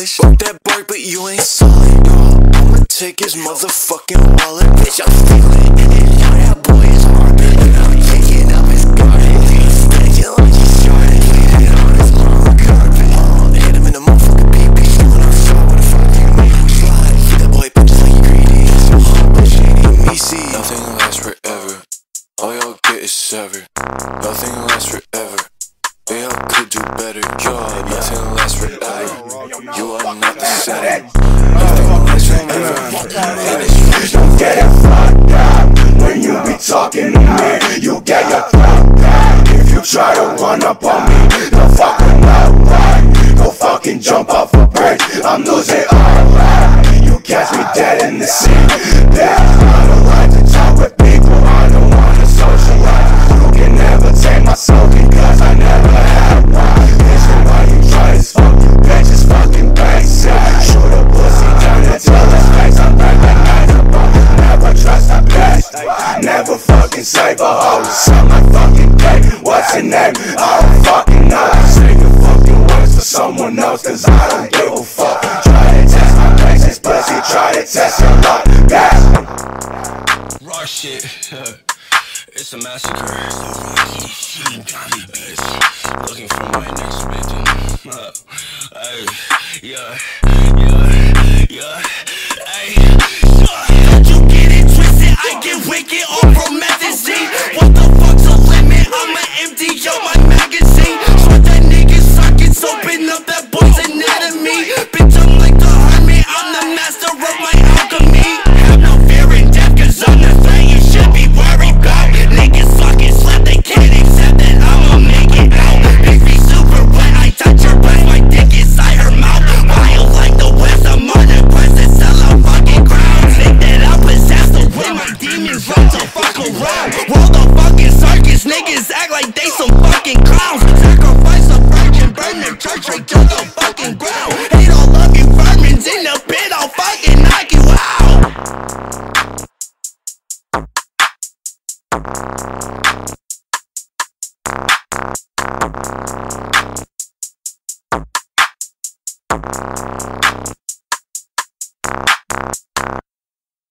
polish. Fuck that boy, but you ain't solid. Yo, I'ma take his motherfucking wallet. Bitch, I'm stealing. Yo, that boy is hard, And I'm taking up his garden. He's thinking like he's started. Bleeding on his hit him in the motherfucking pee pee. You and What the fuck, a made man. We slide. Hit that boy bitches like you greedy. So hard, but ain't Me see. Nothing lasts forever. All y'all get is severed. Nothing lasts forever. Y'all could do better. Y'all, nothing lasts forever. The. And it's You get it fucked up when you be talking to me. You get your throat cut if you try to run up on me. No fucking no way. Go fucking jump off a bridge. I'm losing all right. You catch me dead in the sea. Never fucking save a hoe. Suck my fucking dick. What's your name? I don't fucking know. Say your fucking words for someone else, cause I don't give a fuck. Try to test my patience, pussy. Try to test your luck. Bitch. Raw shit. It's a massacre. Looking for my next victim. Hey, yeah, yeah, yeah. Hey, round. Roll the fucking circus, niggas act like they some fucking clowns. Sacrifice a virgin, burn their church right down.